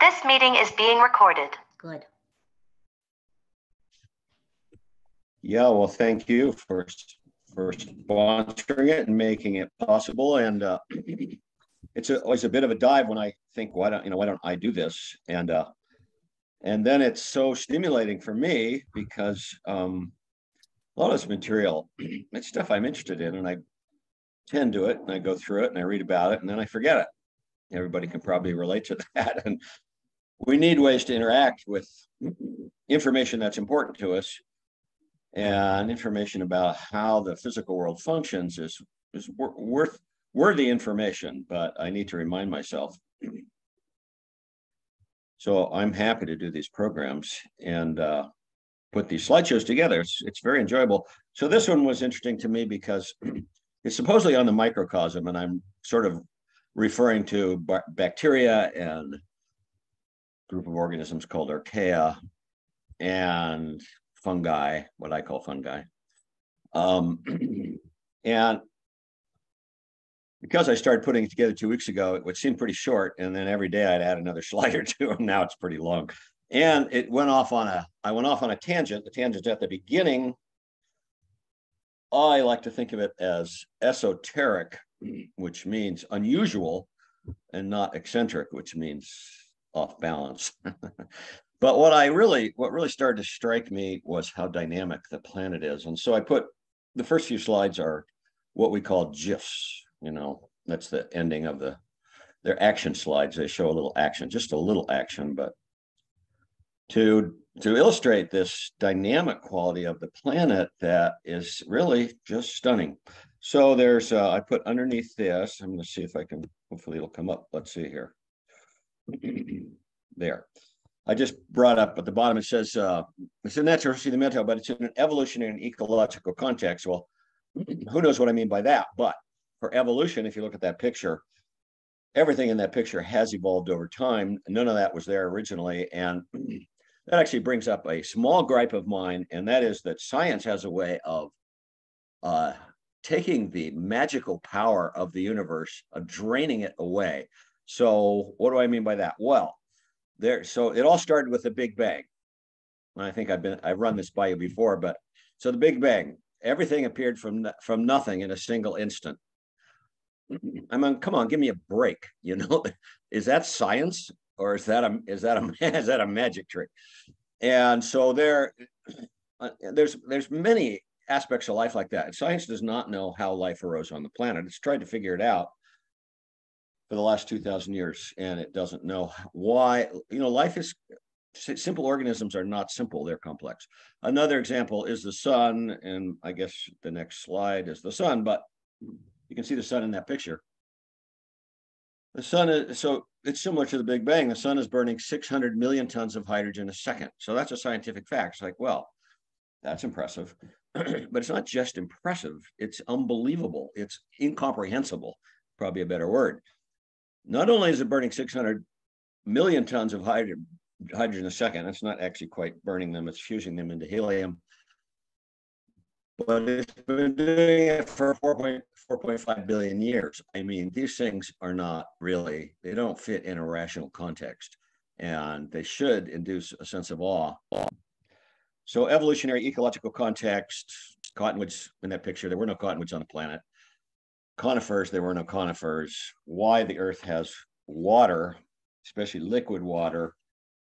This meeting is being recorded. Good. Yeah, well, thank you for for sponsoring it and making it possible. And uh, it's a, always a bit of a dive when I think, why don't you know, why don't I do this? And uh, and then it's so stimulating for me because um, a lot of this material, it's stuff I'm interested in, and I tend to it, and I go through it, and I read about it, and then I forget it. Everybody can probably relate to that, and we need ways to interact with information that's important to us and information about how the physical world functions is is worth worthy information but i need to remind myself. So i'm happy to do these programs and uh, put these slideshows together. It's, it's very enjoyable. So this one was interesting to me because it's supposedly on the microcosm and i'm sort of referring to bacteria and group of organisms called archaea and fungi, what I call fungi. Um, and because I started putting it together two weeks ago, it would seem pretty short. And then every day I'd add another slide or two, and now it's pretty long. And it went off on a, I went off on a tangent. The tangent at the beginning, I like to think of it as esoteric, which means unusual, and not eccentric, which means off balance. but what I really, what really started to strike me was how dynamic the planet is. And so I put the first few slides are what we call GIFs. You know, that's the ending of the, they're action slides. They show a little action, just a little action, but to to illustrate this dynamic quality of the planet that is really just stunning. So there's, uh, I put underneath this, I'm going to see if I can, hopefully it'll come up. Let's see here. there. I just brought up at the bottom, it says, uh, it's a natural mental, but it's in an evolutionary and ecological context. Well, who knows what I mean by that? But for evolution, if you look at that picture, everything in that picture has evolved over time. None of that was there originally. And that actually brings up a small gripe of mine, and that is that science has a way of uh, taking the magical power of the universe, of draining it away. So, what do I mean by that? Well, there so it all started with the big bang. I think i've been i've run this by you before but so the big bang everything appeared from from nothing in a single instant. I mean come on give me a break you know? Is that science or is that a is that a is that a magic trick? And so there uh, there's there's many aspects of life like that. Science does not know how life arose on the planet. It's tried to figure it out for the last 2000 years and it doesn't know why you know life is simple organisms are not simple they're complex. Another example is the sun and i guess the next slide is the sun but you can see the sun in that picture. The sun is so it's similar to the big bang. The sun is burning 600 million tons of hydrogen a second. So that's a scientific fact. It's like well that's impressive. But it's not just impressive. It's unbelievable. It's incomprehensible probably a better word not only is it burning 600 million tons of hydrogen, hydrogen a second, it's not actually quite burning them, it's fusing them into helium. But it's been doing it for 4.5 billion years. I mean, these things are not really, they don't fit in a rational context. And they should induce a sense of awe. So, evolutionary ecological context, cottonwoods in that picture, there were no cottonwoods on the planet conifers, there were no conifers, why the earth has water, especially liquid water.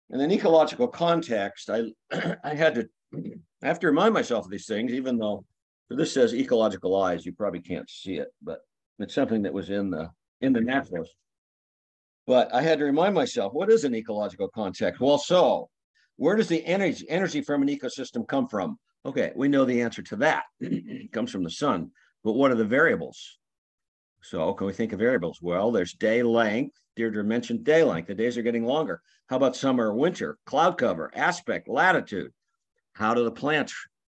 And then ecological context, I, I had to I have to remind myself of these things, even though this says ecological eyes, you probably can't see it, but it's something that was in the in the naturalist. But I had to remind myself, what is an ecological context? Well, so where does the energy energy from an ecosystem come from? Okay, we know the answer to that. it comes from the sun. But what are the variables? So can we think of variables? Well, there's day length. Deirdre mentioned day length. The days are getting longer. How about summer or winter? Cloud cover, aspect, latitude. How do the plants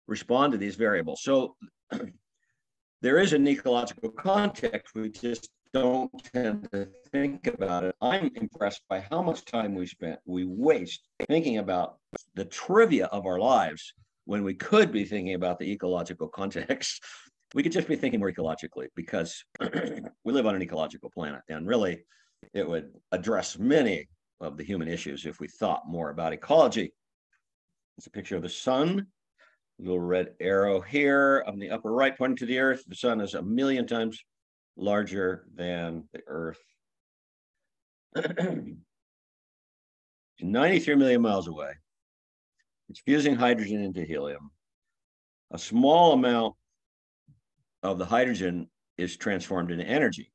respond to these variables? So there is an ecological context. We just don't tend to think about it. I'm impressed by how much time we spent, we waste thinking about the trivia of our lives when we could be thinking about the ecological context we could just be thinking more ecologically because we live on an ecological planet and really it would address many of the human issues if we thought more about ecology. It's a picture of the sun, little red arrow here on the upper right pointing to the earth. The sun is a million times larger than the earth. 93 million miles away. It's fusing hydrogen into helium. A small amount of the hydrogen is transformed into energy.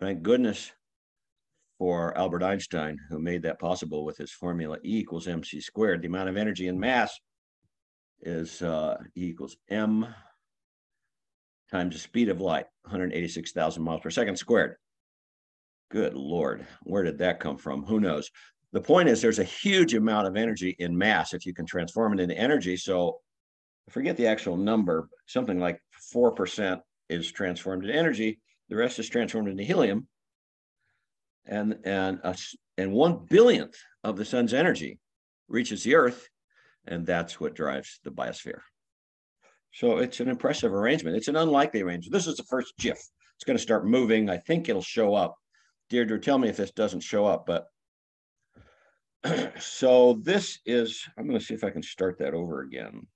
Thank goodness for Albert Einstein, who made that possible with his formula E equals mc squared. The amount of energy and mass is uh, E equals m times the speed of light, 186,000 miles per second squared. Good Lord, where did that come from? Who knows? The point is there's a huge amount of energy in mass if you can transform it into energy. So forget the actual number, something like 4% is transformed into energy. The rest is transformed into helium. And, and, a, and one billionth of the sun's energy reaches the earth. And that's what drives the biosphere. So it's an impressive arrangement. It's an unlikely arrangement. This is the first GIF. It's going to start moving. I think it'll show up. Deirdre, tell me if this doesn't show up. But so this is, I'm going to see if I can start that over again.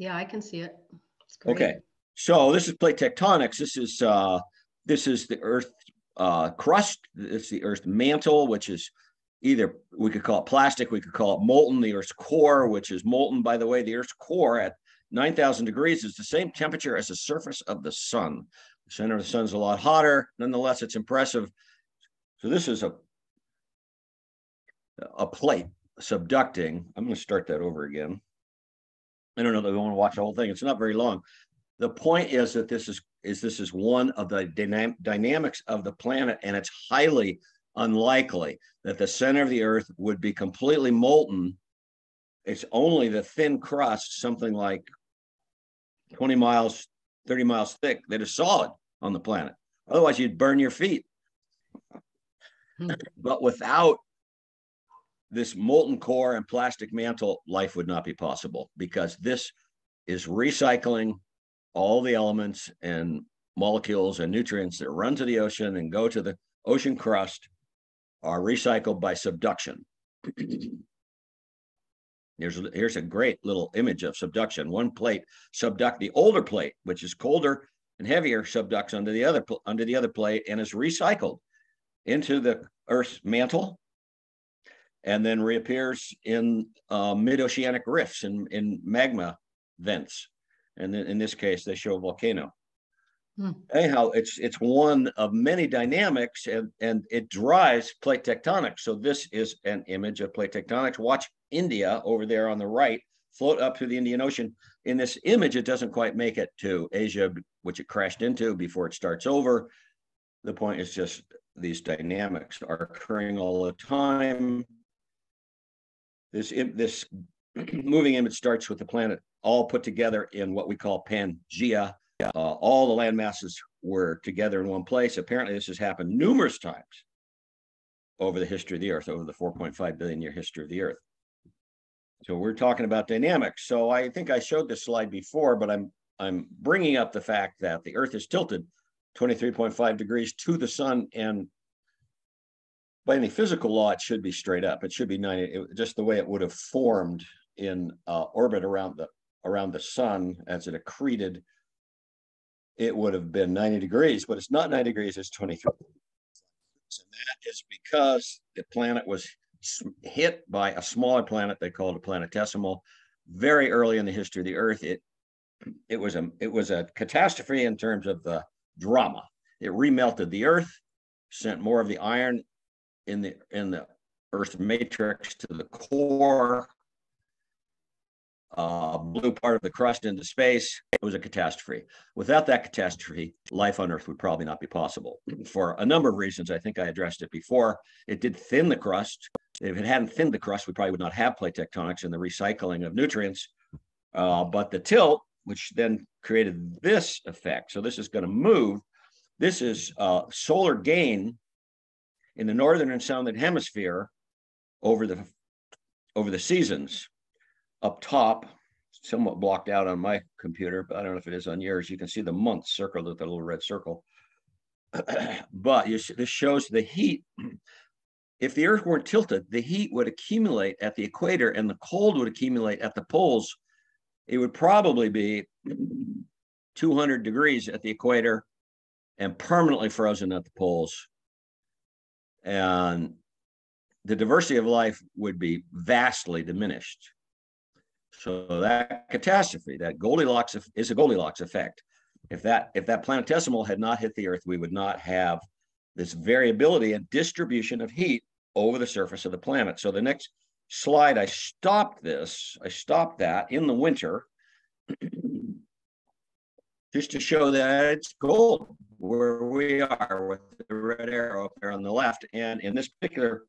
Yeah, I can see it. Okay. So this is plate tectonics. This is uh, this is the Earth uh, crust. It's the Earth mantle, which is either we could call it plastic, we could call it molten. The Earth's core, which is molten. By the way, the Earth's core at 9,000 degrees is the same temperature as the surface of the sun. The center of the sun is a lot hotter. Nonetheless, it's impressive. So this is a a plate subducting. I'm going to start that over again. I don't know that we want to watch the whole thing. It's not very long. The point is that this is is this is one of the dynam dynamics of the planet, and it's highly unlikely that the center of the Earth would be completely molten. It's only the thin crust, something like 20 miles, 30 miles thick, that is solid on the planet. Otherwise, you'd burn your feet. Hmm. but without this molten core and plastic mantle, life would not be possible because this is recycling all the elements and molecules and nutrients that run to the ocean and go to the ocean crust are recycled by subduction. here's, here's a great little image of subduction. One plate subduct the older plate, which is colder and heavier, subducts under the other under the other plate and is recycled into the Earth's mantle, and then reappears in uh, mid-oceanic rifts and in, in magma vents and in this case, they show a volcano. Hmm. Anyhow, it's it's one of many dynamics, and and it drives plate tectonics. So this is an image of plate tectonics. Watch India over there on the right float up through the Indian Ocean. In this image, it doesn't quite make it to Asia, which it crashed into before it starts over. The point is just these dynamics are occurring all the time. This this moving image starts with the planet all put together in what we call Pangea. Uh, all the land masses were together in one place. Apparently, this has happened numerous times over the history of the Earth, over the 4.5 billion year history of the Earth. So we're talking about dynamics. So I think I showed this slide before, but I'm I'm bringing up the fact that the Earth is tilted 23.5 degrees to the sun, and by any physical law, it should be straight up. It should be 90, it, just the way it would have formed in uh, orbit around the around the sun as it accreted, it would have been 90 degrees, but it's not 90 degrees, it's 23. And that is because the planet was hit by a smaller planet they called a planetesimal very early in the history of the earth it it was a it was a catastrophe in terms of the drama it remelted the earth sent more of the iron in the in the earth matrix to the core uh, blew part of the crust into space. It was a catastrophe. Without that catastrophe, life on Earth would probably not be possible for a number of reasons. I think I addressed it before. It did thin the crust. If it hadn't thinned the crust, we probably would not have plate tectonics and the recycling of nutrients. Uh, but the tilt, which then created this effect, so this is going to move. This is uh, solar gain in the northern and southern hemisphere over the over the seasons up top, somewhat blocked out on my computer, but I don't know if it is on yours. You can see the months circled with a little red circle. but this shows the heat if the earth weren't tilted, the heat would accumulate at the equator and the cold would accumulate at the poles. It would probably be 200 degrees at the equator and permanently frozen at the poles. And the diversity of life would be vastly diminished. So that catastrophe, that Goldilocks is a Goldilocks effect. If that if that planetesimal had not hit the Earth, we would not have this variability and distribution of heat over the surface of the planet. So the next slide, I stopped this. I stopped that in the winter just to show that it's cold where we are with the red arrow up there on the left. And in this particular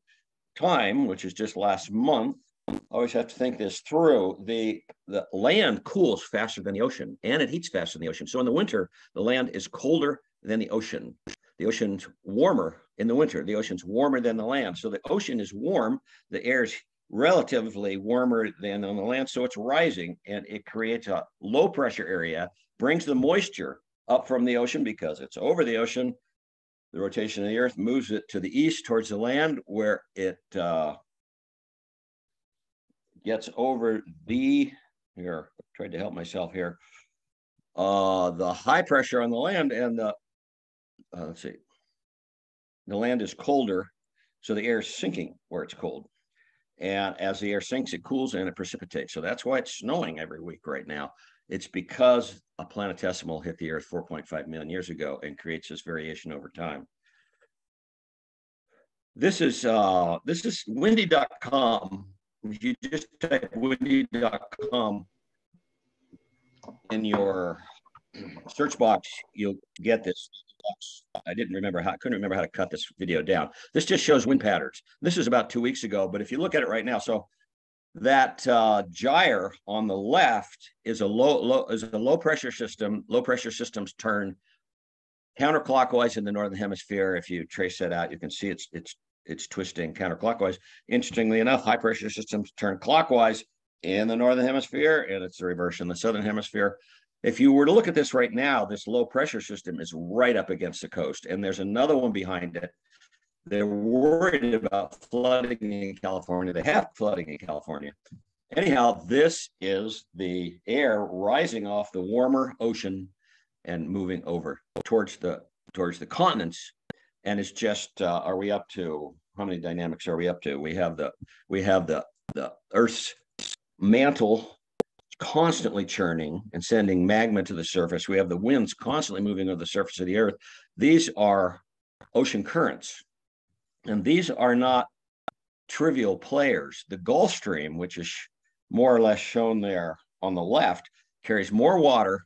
time, which is just last month, I always have to think this through. The the land cools faster than the ocean and it heats faster than the ocean. So in the winter, the land is colder than the ocean. The ocean's warmer in the winter. The ocean's warmer than the land. So the ocean is warm. The air is relatively warmer than on the land. So it's rising and it creates a low pressure area, brings the moisture up from the ocean because it's over the ocean. The rotation of the earth moves it to the east towards the land where it uh, gets over the, here, tried to help myself here, uh, the high pressure on the land and the, uh, let's see, the land is colder, so the air is sinking where it's cold. And as the air sinks, it cools and it precipitates. So that's why it's snowing every week right now. It's because a planetesimal hit the Earth 4.5 million years ago and creates this variation over time. This is uh, this is windy.com. If you just type windy.com in your search box, you'll get this. I didn't remember how, I couldn't remember how to cut this video down. This just shows wind patterns. This is about two weeks ago, but if you look at it right now, so that uh, gyre on the left is a low, low is a low pressure system. Low pressure systems turn counterclockwise in the northern hemisphere. If you trace that out, you can see it's it's it's twisting counterclockwise. Interestingly enough, high pressure systems turn clockwise in the northern hemisphere, and it's the reverse in the southern hemisphere. If you were to look at this right now, this low pressure system is right up against the coast, and there's another one behind it they're worried about flooding in California. They have flooding in California. Anyhow, this is the air rising off the warmer ocean and moving over towards the towards the continents. And it's just uh, are we up to how many dynamics are we up to? We have the we have the the Earth's mantle constantly churning and sending magma to the surface. We have the winds constantly moving over the surface of the Earth. These are ocean currents and these are not trivial players. The Gulf Stream, which is more or less shown there on the left, carries more water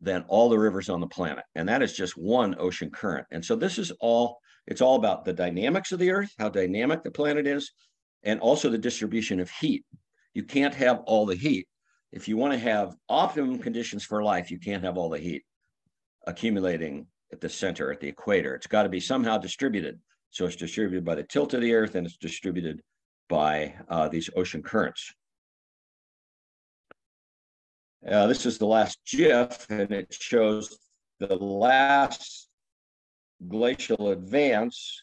than all the rivers on the planet. And that is just one ocean current. And so this is all, it's all about the dynamics of the earth, how dynamic the planet is, and also the distribution of heat. You can't have all the heat. If you want to have optimum conditions for life, you can't have all the heat accumulating at the center, at the equator. It's got to be somehow distributed. So it's distributed by the tilt of the earth and it's distributed by uh, these ocean currents. Uh, this is the last GIF and it shows the last glacial advance.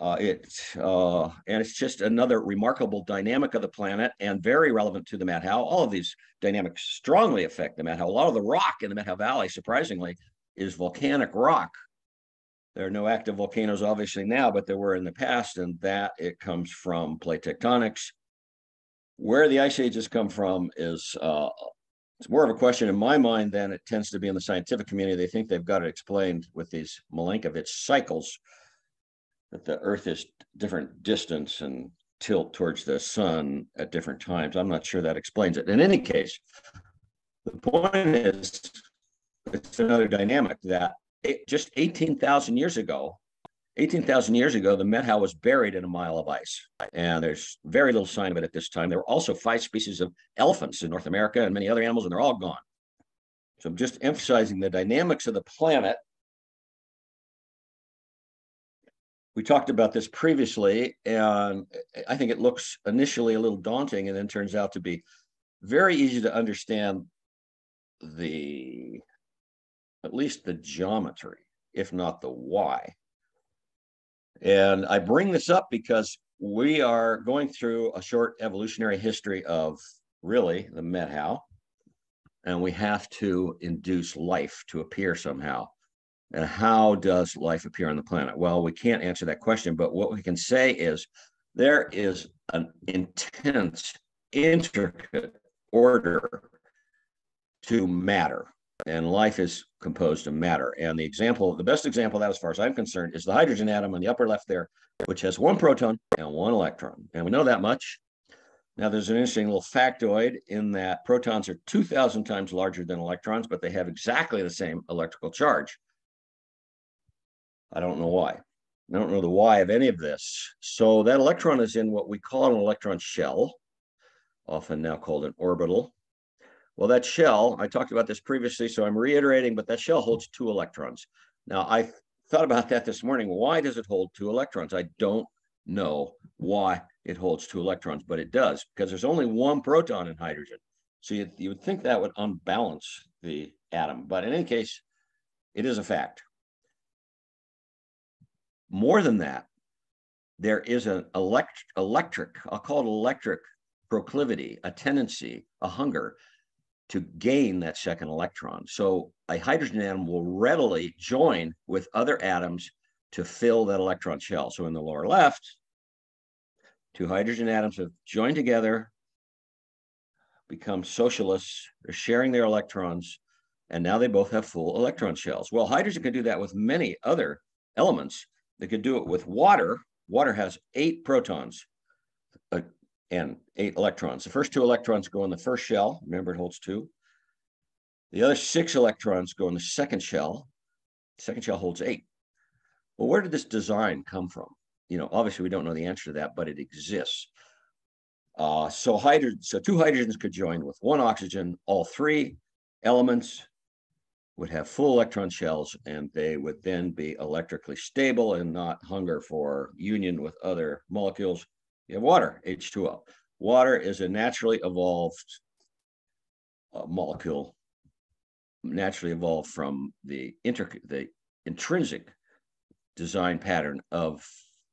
Uh, it uh, and it's just another remarkable dynamic of the planet and very relevant to the Methow. All of these dynamics strongly affect the Methow. A lot of the rock in the Methow Valley, surprisingly, is volcanic rock there are no active volcanoes, obviously, now, but there were in the past, and that it comes from plate tectonics. Where the ice ages come from is uh, it's more of a question in my mind than it tends to be in the scientific community. They think they've got it explained with these Milankovitch cycles that the Earth is different distance and tilt towards the sun at different times. I'm not sure that explains it. In any case, the point is it's another dynamic that just 18,000 years ago, 18,000 years ago, the Met was buried in a mile of ice. And there's very little sign of it at this time. There were also five species of elephants in North America and many other animals, and they're all gone. So I'm just emphasizing the dynamics of the planet. We talked about this previously, and I think it looks initially a little daunting and then turns out to be very easy to understand the at least the geometry, if not the why. And I bring this up because we are going through a short evolutionary history of really the Methow, and we have to induce life to appear somehow. And how does life appear on the planet? Well, we can't answer that question, but what we can say is there is an intense, intricate order to matter, and life is composed of matter. And the example, the best example of that, as far as I'm concerned, is the hydrogen atom on the upper left there, which has one proton and one electron. And we know that much. Now, there's an interesting little factoid in that protons are 2,000 times larger than electrons, but they have exactly the same electrical charge. I don't know why. I don't know the why of any of this. So that electron is in what we call an electron shell, often now called an orbital. Well, that shell, I talked about this previously, so I'm reiterating, but that shell holds two electrons. Now, I thought about that this morning. Why does it hold two electrons? I don't know why it holds two electrons, but it does because there's only one proton in hydrogen. So you, you would think that would unbalance the atom, but in any case, it is a fact. More than that, there is an elect electric, I'll call it electric proclivity, a tendency, a hunger to gain that second electron. So a hydrogen atom will readily join with other atoms to fill that electron shell. So in the lower left, two hydrogen atoms have joined together, become socialists, they're sharing their electrons, and now they both have full electron shells. Well, hydrogen can do that with many other elements. They could do it with water. Water has eight protons and eight electrons. The first two electrons go in the first shell. Remember, it holds two. The other six electrons go in the second shell. The second shell holds eight. Well, where did this design come from? You know, obviously we don't know the answer to that, but it exists. Uh, so hydrogen, so two hydrogens could join with one oxygen. All three elements would have full electron shells, and they would then be electrically stable and not hunger for union with other molecules. You have water, H2O. Water is a naturally evolved uh, molecule, naturally evolved from the inter the intrinsic design pattern of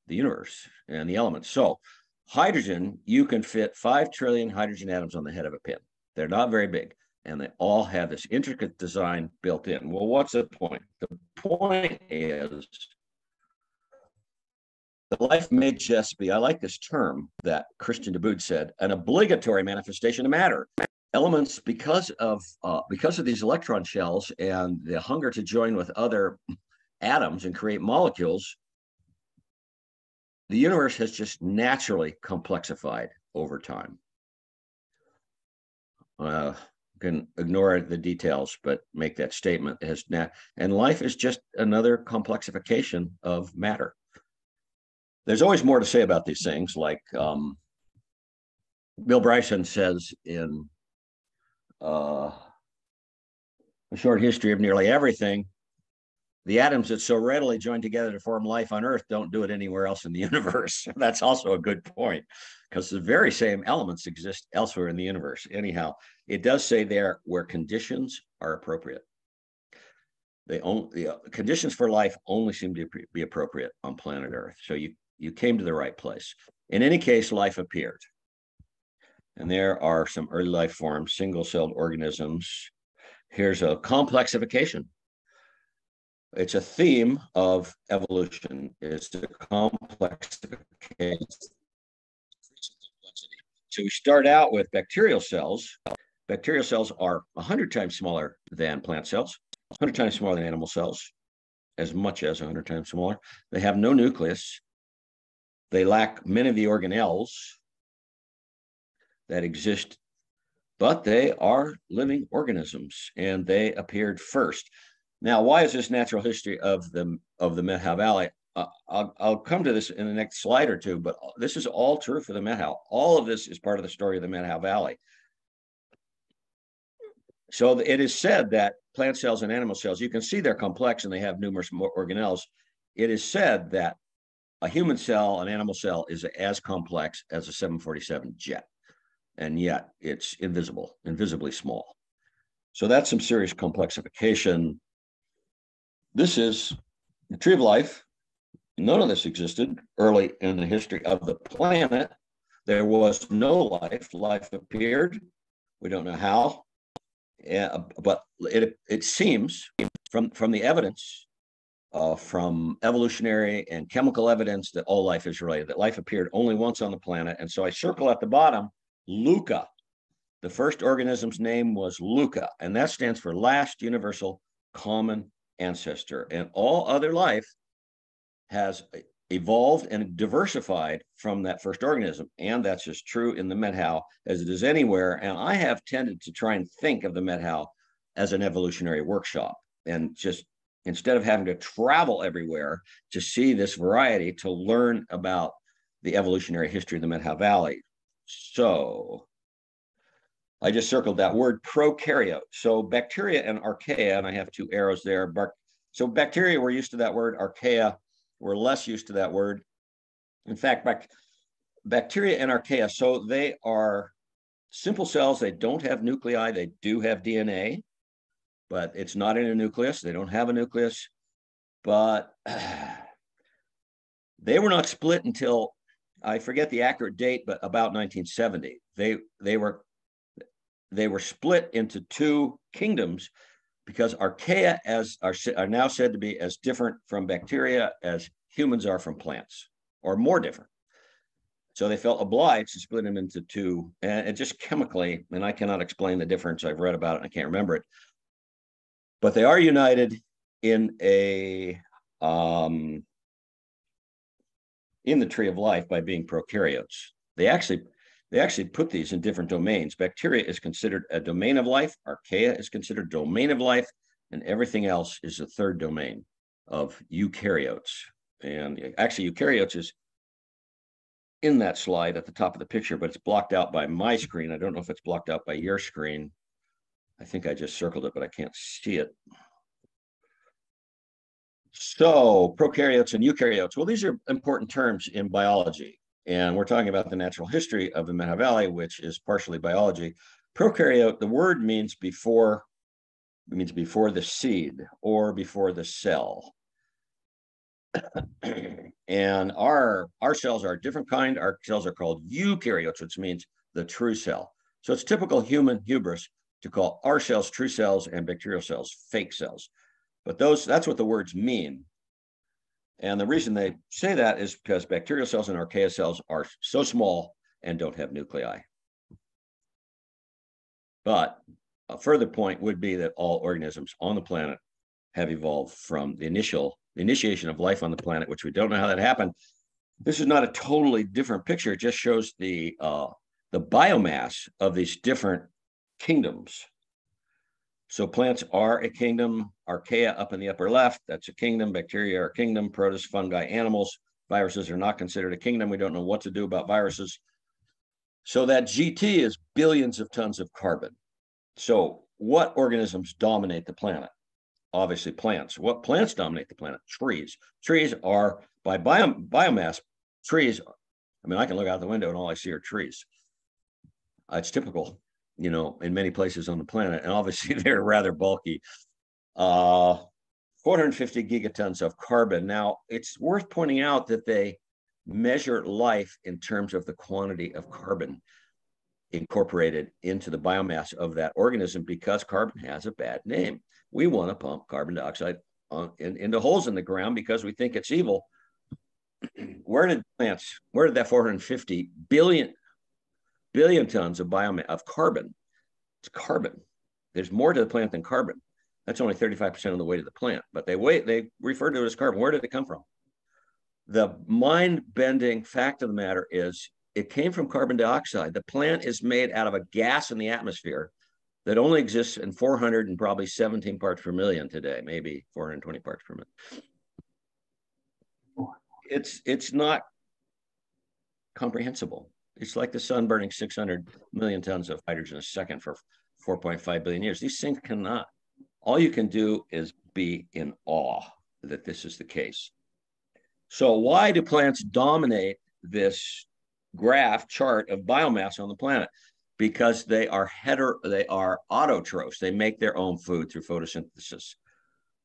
the universe and the elements. So hydrogen, you can fit 5 trillion hydrogen atoms on the head of a pin. They're not very big, and they all have this intricate design built in. Well, what's the point? The point is that life may just be, I like this term that Christian de Duve said, an obligatory manifestation of matter. Elements, because of uh, because of these electron shells and the hunger to join with other atoms and create molecules, the universe has just naturally complexified over time. Uh, can ignore the details, but make that statement as now. and life is just another complexification of matter. There's always more to say about these things, like um, Bill Bryson says in uh, a short history of nearly everything the atoms that so readily join together to form life on Earth don't do it anywhere else in the universe. That's also a good point because the very same elements exist elsewhere in the universe. Anyhow, it does say there where conditions are appropriate. They only the uh, conditions for life only seem to be appropriate on planet Earth. So you you came to the right place. In any case, life appeared. And there are some early life forms, single-celled organisms. Here's a complexification it's a theme of evolution is to complexification. So we start out with bacterial cells. Bacterial cells are 100 times smaller than plant cells, 100 times smaller than animal cells, as much as 100 times smaller. They have no nucleus. They lack many of the organelles that exist, but they are living organisms and they appeared first. Now, why is this natural history of the of the Methow Valley? Uh, I'll, I'll come to this in the next slide or two, but this is all true for the Methow. All of this is part of the story of the Methow Valley. So it is said that plant cells and animal cells, you can see they're complex and they have numerous organelles. It is said that a human cell, an animal cell, is as complex as a 747 jet, and yet it's invisible, invisibly small. So that's some serious complexification this is the tree of life. None of this existed early in the history of the planet. There was no life. Life appeared. We don't know how. Yeah, but it it seems from from the evidence, uh, from evolutionary and chemical evidence that all life is related. That life appeared only once on the planet, and so I circle at the bottom, Luca. The first organism's name was Luca, and that stands for Last Universal Common Ancestor. And all other life has evolved and diversified from that first organism. And that's as true in the Methow as it is anywhere. And I have tended to try and think of the Methow as an evolutionary workshop and just instead of having to travel everywhere to see this variety, to learn about the evolutionary history of the Methow Valley. So I just circled that word prokaryote. So bacteria and archaea, and I have two arrows there. So bacteria, we're used to that word. Archaea, we're less used to that word. In fact, bac bacteria and archaea, so they are simple cells. They don't have nuclei. They do have DNA, but it's not in a nucleus. They don't have a nucleus. But they were not split until I forget the accurate date, but about 1970. They they were they were split into two kingdoms because archaea as are, are now said to be as different from bacteria as humans are from plants or more different so they felt obliged to split them into two and just chemically and i cannot explain the difference i've read about it and i can't remember it but they are united in a um, in the tree of life by being prokaryotes they actually they actually put these in different domains. Bacteria is considered a domain of life. Archaea is considered domain of life, and everything else is a third domain of eukaryotes. And actually, eukaryotes is in that slide at the top of the picture, but it's blocked out by my screen. I don't know if it's blocked out by your screen. I think I just circled it, but I can't see it. So prokaryotes and eukaryotes. Well, these are important terms in biology. And we're talking about the natural history of the Methow Valley, which is partially biology. Prokaryote, the word means before, means before the seed or before the cell. and our our cells are a different kind. Our cells are called eukaryotes, which means the true cell. So it's typical human hubris to call our cells true cells and bacterial cells fake cells. But those that's what the words mean. And the reason they say that is because bacterial cells and archaea cells are so small and don't have nuclei. But a further point would be that all organisms on the planet have evolved from the initial the initiation of life on the planet, which we don't know how that happened. This is not a totally different picture. It just shows the uh, the biomass of these different kingdoms so plants are a kingdom. Archaea up in the upper left, that's a kingdom. Bacteria are a kingdom. Protists, fungi, animals. Viruses are not considered a kingdom. We don't know what to do about viruses. So that GT is billions of tons of carbon. So what organisms dominate the planet? Obviously plants. What plants dominate the planet? Trees. Trees are by biom biomass, trees, I mean, I can look out the window and all I see are trees. It's typical you know, in many places on the planet. And obviously they're rather bulky. Uh, 450 gigatons of carbon. Now, it's worth pointing out that they measure life in terms of the quantity of carbon incorporated into the biomass of that organism because carbon has a bad name. We want to pump carbon dioxide on, in, into holes in the ground because we think it's evil. where did plants, where did that 450 billion billion tons of biomass of carbon. It's carbon. There's more to the plant than carbon. That's only 35% of the weight of the plant, but they wait, they refer to it as carbon. Where did it come from? The mind-bending fact of the matter is it came from carbon dioxide. The plant is made out of a gas in the atmosphere that only exists in 400 and probably 17 parts per million today, maybe 420 parts per million. It's it's not comprehensible. It's like the sun burning 600 million tons of hydrogen a second for 4.5 billion years. These things cannot. All you can do is be in awe that this is the case. So why do plants dominate this graph chart of biomass on the planet? Because they are heter they are autotrophs. They make their own food through photosynthesis.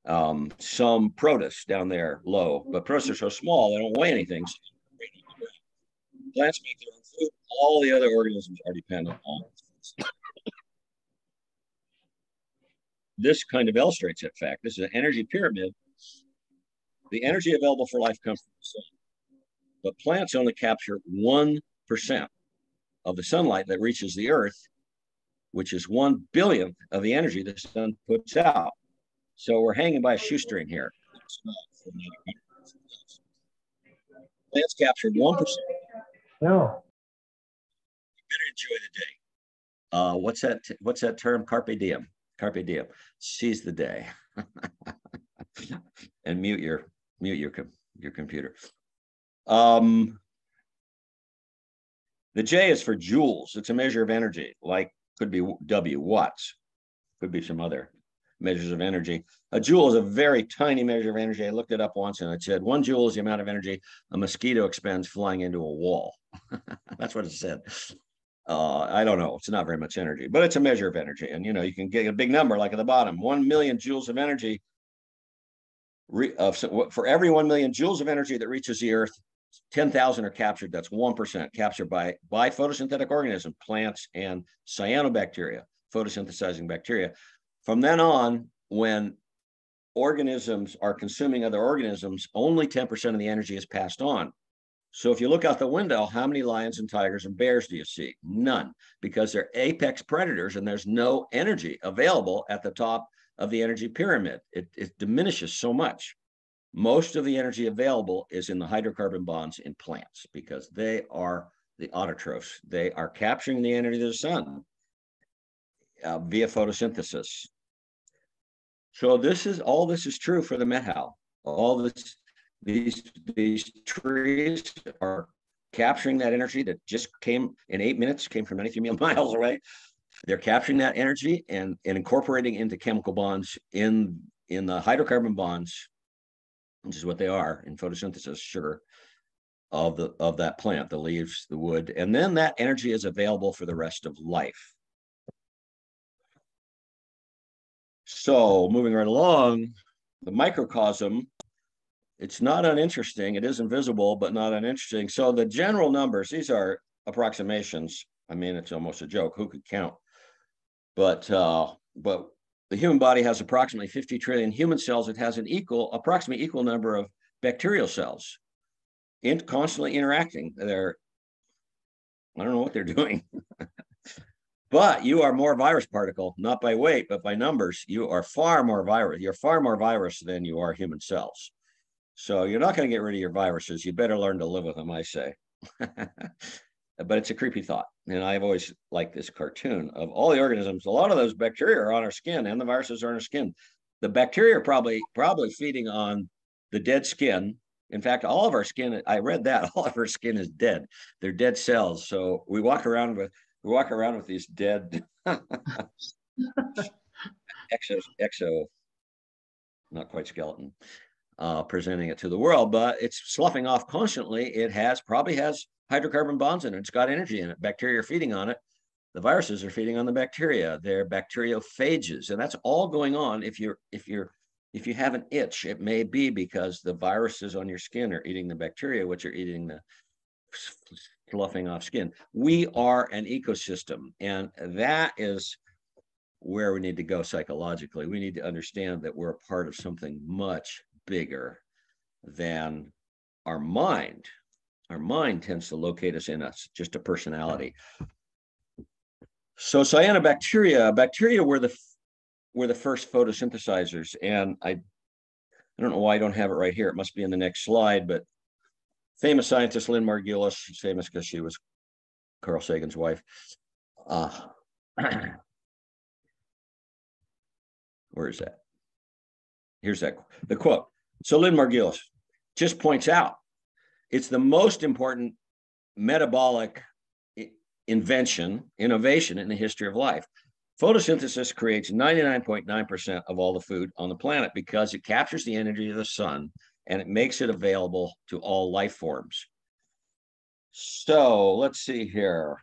um, some protists down there low, but protists are so small they don't weigh anything. So plants make their own. All the other organisms are dependent on. this kind of illustrates that fact. This is an energy pyramid. The energy available for life comes from the sun, but plants only capture 1% of the sunlight that reaches the earth, which is one billionth of the energy the sun puts out. So we're hanging by a shoestring here. Plants capture 1%. No. Enjoy the day. Uh, what's that? What's that term? Carpe diem. Carpe diem. Seize the day. and mute your mute your your computer. Um, the J is for joules. It's a measure of energy, like could be W watts, could be some other measures of energy. A joule is a very tiny measure of energy. I looked it up once and it said one joule is the amount of energy a mosquito expends flying into a wall. That's what it said. Uh, I don't know. It's not very much energy, but it's a measure of energy. And, you know, you can get a big number like at the bottom, 1 million joules of energy. Re, so for every 1 million joules of energy that reaches the earth, 10,000 are captured. That's 1% captured by, by photosynthetic organisms, plants and cyanobacteria, photosynthesizing bacteria. From then on, when organisms are consuming other organisms, only 10% of the energy is passed on. So if you look out the window, how many lions and tigers and bears do you see? None, because they're apex predators and there's no energy available at the top of the energy pyramid. It, it diminishes so much. Most of the energy available is in the hydrocarbon bonds in plants because they are the autotrophs. They are capturing the energy of the sun uh, via photosynthesis. So this is all this is true for the Met All this these, these trees are capturing that energy that just came in eight minutes, came from 93 million miles away. They're capturing that energy and, and incorporating into chemical bonds in, in the hydrocarbon bonds, which is what they are in photosynthesis, sugar of the of that plant, the leaves, the wood, and then that energy is available for the rest of life. So moving right along, the microcosm it's not uninteresting. It is invisible, but not uninteresting. So the general numbers, these are approximations. I mean, it's almost a joke. Who could count? But uh, but the human body has approximately 50 trillion human cells. It has an equal, approximately equal number of bacterial cells, in constantly interacting. They're, I don't know what they're doing. but you are more virus particle, not by weight, but by numbers. You are far more virus. You're far more virus than you are human cells. So you're not going to get rid of your viruses. You better learn to live with them, I say. but it's a creepy thought. And I've always liked this cartoon of all the organisms. A lot of those bacteria are on our skin and the viruses are on our skin. The bacteria are probably probably feeding on the dead skin. In fact, all of our skin, I read that all of our skin is dead. They're dead cells. So we walk around with we walk around with these dead exo exo not quite skeleton uh, presenting it to the world, but it's sloughing off constantly. It has probably has hydrocarbon bonds in it. It's got energy in it. Bacteria are feeding on it. The viruses are feeding on the bacteria. They're bacteriophages, and that's all going on. If you're if you're if you have an itch, it may be because the viruses on your skin are eating the bacteria, which are eating the sloughing off skin. We are an ecosystem, and that is where we need to go psychologically. We need to understand that we're a part of something much bigger than our mind. Our mind tends to locate us in us, just a personality. So cyanobacteria, bacteria were the were the first photosynthesizers, and I I don't know why I don't have it right here. It must be in the next slide, but famous scientist Lynn Margulis, famous because she was Carl Sagan's wife. Uh, where is that? Here's that the quote. So Lynn Margulis just points out it's the most important metabolic invention, innovation in the history of life. Photosynthesis creates 99.9% of all the food on the planet because it captures the energy of the sun and it makes it available to all life forms. So let's see here.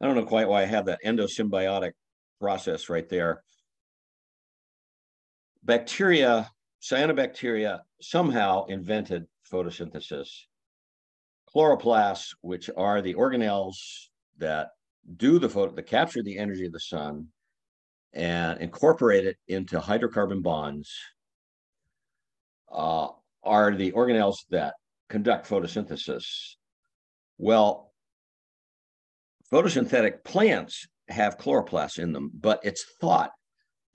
I don't know quite why I have that endosymbiotic process right there. Bacteria, cyanobacteria somehow invented photosynthesis. Chloroplasts, which are the organelles that do the photo, that capture the energy of the sun and incorporate it into hydrocarbon bonds, uh, are the organelles that conduct photosynthesis. Well, photosynthetic plants have chloroplasts in them, but it's thought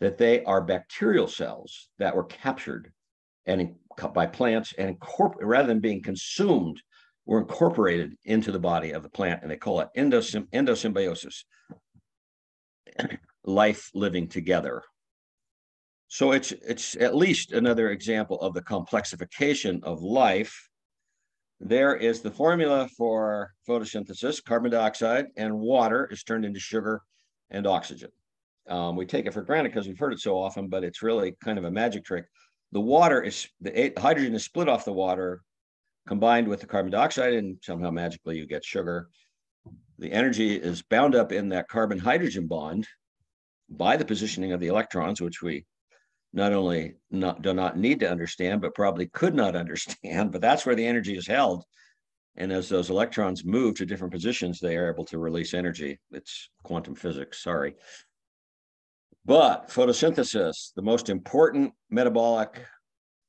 that they are bacterial cells that were captured and by plants and rather than being consumed, were incorporated into the body of the plant, and they call it endosym- endosymbiosis, life living together. So it's it's at least another example of the complexification of life there is the formula for photosynthesis. Carbon dioxide and water is turned into sugar and oxygen. Um, we take it for granted because we've heard it so often, but it's really kind of a magic trick. The water is, the hydrogen is split off the water, combined with the carbon dioxide, and somehow magically you get sugar. The energy is bound up in that carbon hydrogen bond by the positioning of the electrons, which we not only not, do not need to understand, but probably could not understand. But that's where the energy is held. And as those electrons move to different positions, they are able to release energy. It's quantum physics, sorry. But photosynthesis, the most important metabolic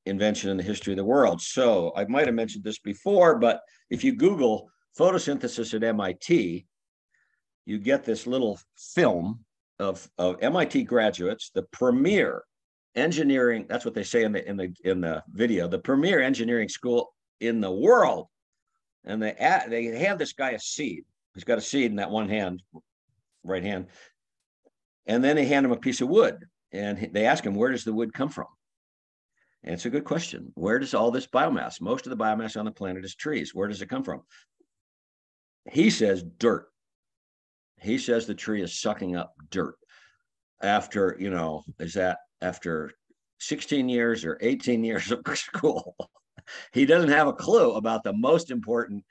invention in the history of the world. So I might have mentioned this before, but if you Google photosynthesis at MIT, you get this little film of, of MIT graduates, the premier engineering that's what they say in the in the in the video the premier engineering school in the world. And they they hand this guy a seed. He's got a seed in that one hand right hand and then they hand him a piece of wood and they ask him where does the wood come from? And it's a good question. Where does all this biomass most of the biomass on the planet is trees. Where does it come from? He says dirt. He says the tree is sucking up dirt. After you know is that after 16 years or 18 years of school. he doesn't have a clue about the most important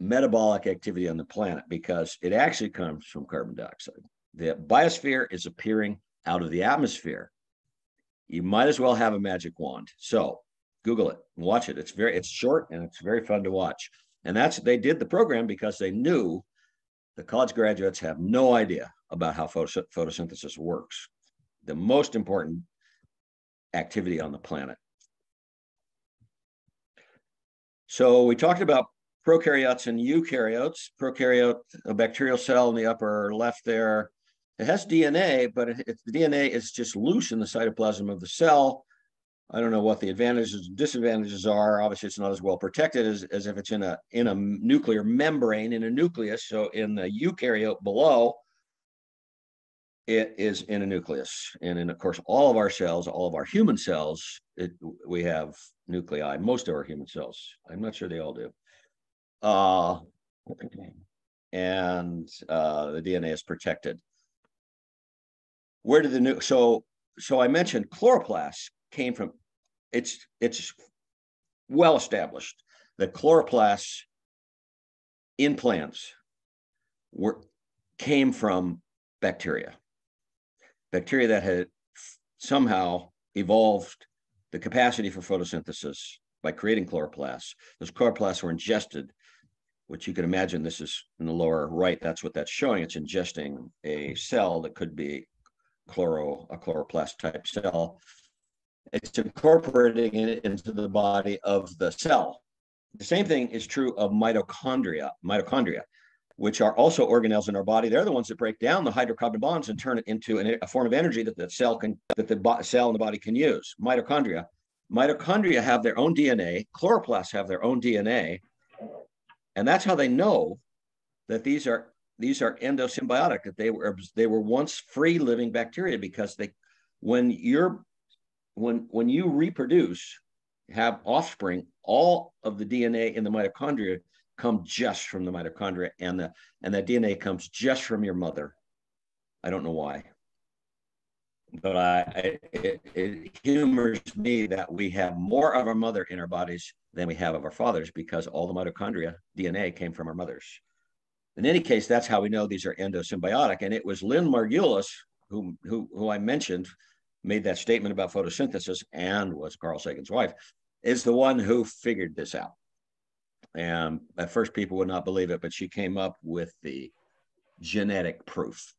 metabolic activity on the planet because it actually comes from carbon dioxide. The biosphere is appearing out of the atmosphere. You might as well have a magic wand. So Google it, watch it. It's very, it's short and it's very fun to watch. And that's they did the program because they knew the college graduates have no idea about how photosynthesis works the most important activity on the planet. So we talked about prokaryotes and eukaryotes. Prokaryote, a bacterial cell in the upper left there, it has DNA, but it, the DNA is just loose in the cytoplasm of the cell. I don't know what the advantages and disadvantages are. Obviously, it's not as well protected as, as if it's in a in a nuclear membrane in a nucleus. So in the eukaryote below, it is in a nucleus. And in, of course, all of our cells, all of our human cells, it, we have nuclei, most of our human cells. I'm not sure they all do. Uh, and uh, the DNA is protected. Where did the new, so, so I mentioned chloroplasts came from, it's, it's well established that chloroplasts in plants were, came from bacteria bacteria that had somehow evolved the capacity for photosynthesis by creating chloroplasts. Those chloroplasts were ingested, which you can imagine this is in the lower right. That's what that's showing. It's ingesting a cell that could be chloro, a chloroplast type cell. It's incorporating it into the body of the cell. The same thing is true of mitochondria. Mitochondria which are also organelles in our body. They're the ones that break down the hydrocarbon bonds and turn it into an, a form of energy that the cell can that the cell in the body can use. Mitochondria. Mitochondria have their own DNA. Chloroplasts have their own DNA, and that's how they know that these are these are endosymbiotic. That they were they were once free living bacteria because they when you're when when you reproduce have offspring all of the dna in the mitochondria come just from the mitochondria and the and that DNA comes just from your mother. I don't know why. But I, it, it humors me that we have more of our mother in our bodies than we have of our fathers because all the mitochondria DNA came from our mothers. In any case, that's how we know these are endosymbiotic. And it was Lynn Margulis, who, who, who I mentioned, made that statement about photosynthesis and was Carl Sagan's wife, is the one who figured this out. And at first, people would not believe it, but she came up with the genetic proof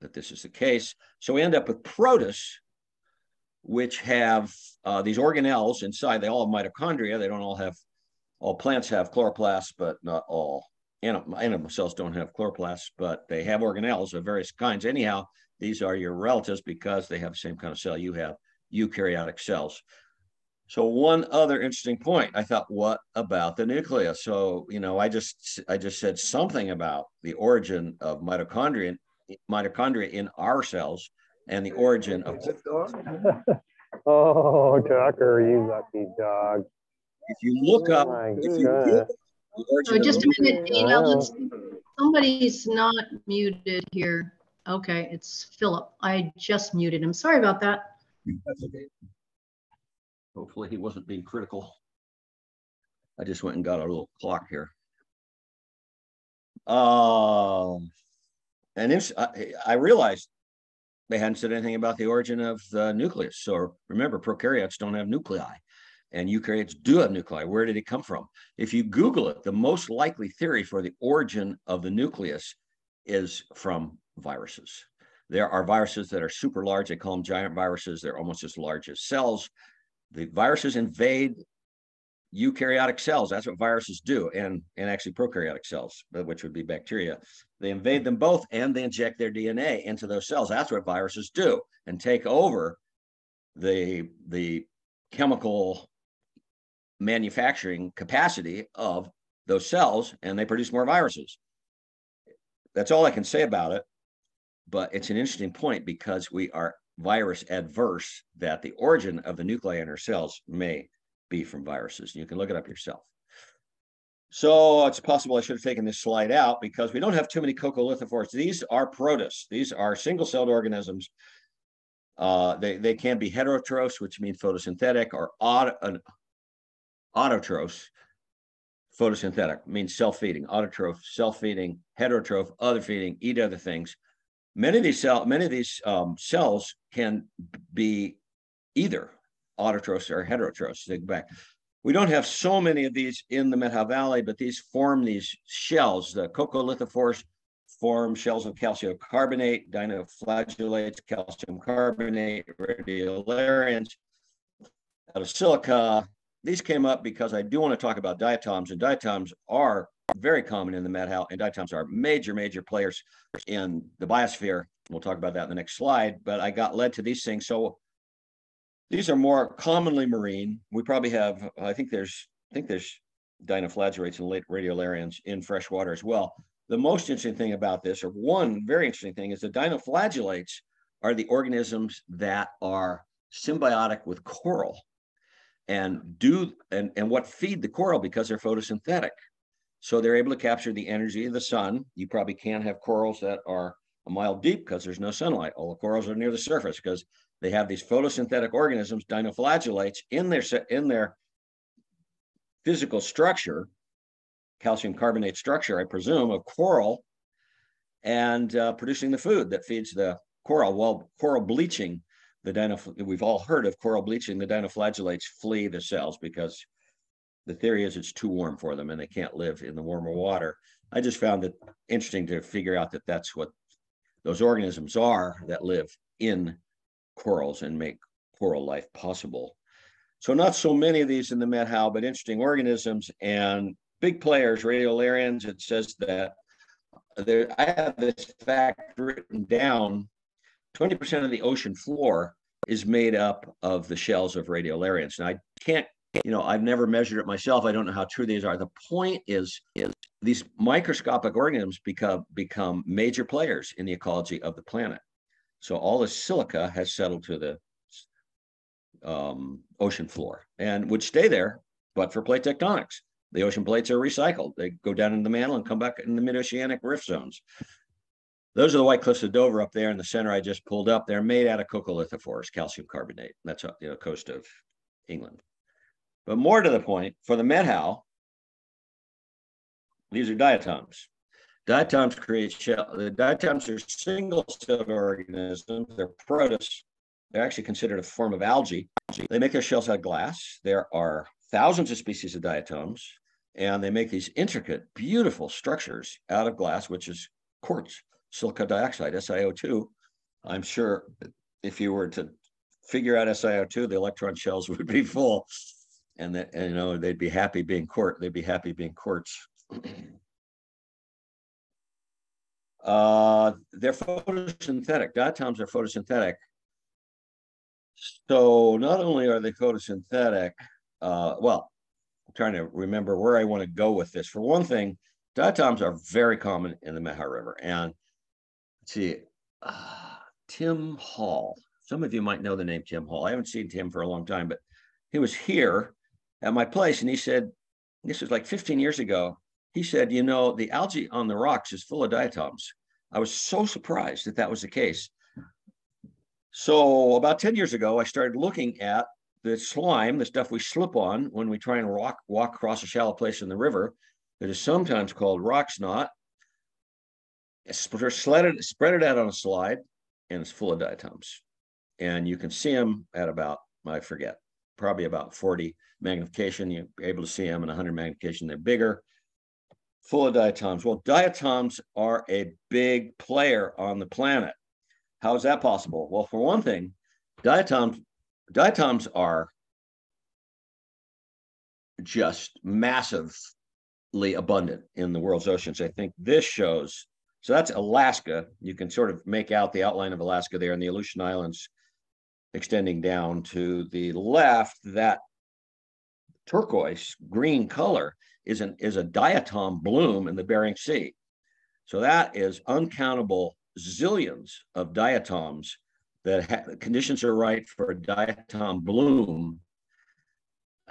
that this is the case. So we end up with protists, which have uh, these organelles inside. They all have mitochondria. They don't all have, all plants have chloroplasts, but not all. Animal, animal cells don't have chloroplasts, but they have organelles of various kinds. Anyhow, these are your relatives because they have the same kind of cell you have, eukaryotic cells. So one other interesting point, I thought, what about the nucleus? So you know, I just I just said something about the origin of mitochondria, mitochondria in our cells, and the origin of. oh, Tucker, you lucky dog. If you look up, Oh my if you goodness. So just a minute, Dana, Wow. let's, somebody's not muted here. Okay, it's Philip. I just muted him. Sorry about that. That's okay. Hopefully he wasn't being critical. I just went and got a little clock here. Um, and if, I, I realized they hadn't said anything about the origin of the nucleus. So remember, prokaryotes don't have nuclei and eukaryotes do have nuclei. Where did it come from? If you Google it, the most likely theory for the origin of the nucleus is from viruses. There are viruses that are super large. They call them giant viruses. They're almost as large as cells. The viruses invade eukaryotic cells. That's what viruses do, and, and actually prokaryotic cells, which would be bacteria. They invade them both and they inject their DNA into those cells. That's what viruses do and take over the, the chemical manufacturing capacity of those cells and they produce more viruses. That's all I can say about it. But it's an interesting point because we are virus adverse that the origin of the nuclei in our cells may be from viruses. You can look it up yourself. So it's possible I should have taken this slide out because we don't have too many coccolithophores. These are protists. These are single-celled organisms. Uh, they, they can be heterotrophs, which means photosynthetic, or auto, an autotroph, photosynthetic, means self-feeding, autotroph, self-feeding, heterotroph, other feeding, eat other things. Many of these cell, many of these um, cells can be either autotrophs or heterotrophs. Go back. We don't have so many of these in the Methow Valley, but these form these shells. The coccolithophores form shells of calcium carbonate, dinoflagellates, calcium carbonate, radiolarians, out of silica. These came up because I do want to talk about diatoms, and diatoms are very common in the Methow, and diatoms are major, major players in the biosphere. We'll talk about that in the next slide, but I got led to these things. So these are more commonly marine. We probably have, I think there's, I think there's dinoflagellates and late radiolarians in freshwater as well. The most interesting thing about this, or one very interesting thing, is the dinoflagellates are the organisms that are symbiotic with coral and do and, and what feed the coral because they're photosynthetic. So they're able to capture the energy of the sun. You probably can't have corals that are a mile deep because there's no sunlight. All the corals are near the surface because they have these photosynthetic organisms, dinoflagellates, in their in their physical structure, calcium carbonate structure, I presume, of coral, and uh, producing the food that feeds the coral. Well, coral bleaching, the we've all heard of coral bleaching. The dinoflagellates flee the cells because the theory is it's too warm for them and they can't live in the warmer water. I just found it interesting to figure out that that's what those organisms are that live in corals and make coral life possible. So not so many of these in the Methow, but interesting organisms and big players, radiolarians. It says that there, I have this fact written down. 20% of the ocean floor is made up of the shells of radiolarians. And I can't, you know, I've never measured it myself. I don't know how true these are. The point is, is these microscopic organisms become become major players in the ecology of the planet. So all the silica has settled to the um, ocean floor and would stay there, but for plate tectonics. The ocean plates are recycled. They go down into the mantle and come back in the mid-oceanic rift zones. Those are the White Cliffs of Dover up there in the center I just pulled up. They're made out of coccolithophores, calcium carbonate. That's up the coast of England. But more to the point, for the Methow, these are diatoms. Diatoms create shell. The diatoms are single-celled organisms. They're protists. They're actually considered a form of algae. They make their shells out of glass. There are thousands of species of diatoms, and they make these intricate, beautiful structures out of glass, which is quartz, silica dioxide, SiO2. I'm sure if you were to figure out SiO2, the electron shells would be full, and that you know they'd be happy being quartz. They'd be happy being quartz. Uh, they're photosynthetic. Diatoms are photosynthetic. So not only are they photosynthetic, uh, well, I'm trying to remember where I want to go with this. For one thing, diatoms are very common in the Methow River. And see, uh, Tim Hall. Some of you might know the name Tim Hall. I haven't seen Tim for a long time, but he was here at my place and he said, this was like 15 years ago. He said, you know, the algae on the rocks is full of diatoms. I was so surprised that that was the case. So about 10 years ago, I started looking at the slime, the stuff we slip on when we try and walk, walk across a shallow place in the river that is sometimes called rock snot. Spread it, spread it out on a slide and it's full of diatoms. And you can see them at about, I forget, probably about 40 magnification. You're able to see them in 100 magnification. They're bigger full of diatoms. Well, diatoms are a big player on the planet. How is that possible? Well, for one thing, diatoms diatoms are just massively abundant in the world's oceans. I think this shows. So that's Alaska. You can sort of make out the outline of Alaska there and the Aleutian Islands extending down to the left. That turquoise green color is an is a diatom bloom in the Bering Sea. So that is uncountable zillions of diatoms that conditions are right for a diatom bloom.